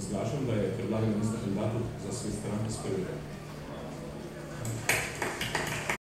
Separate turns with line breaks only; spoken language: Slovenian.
Zglašam, da je predlagani minister kandidatov za svet stranke sprejel.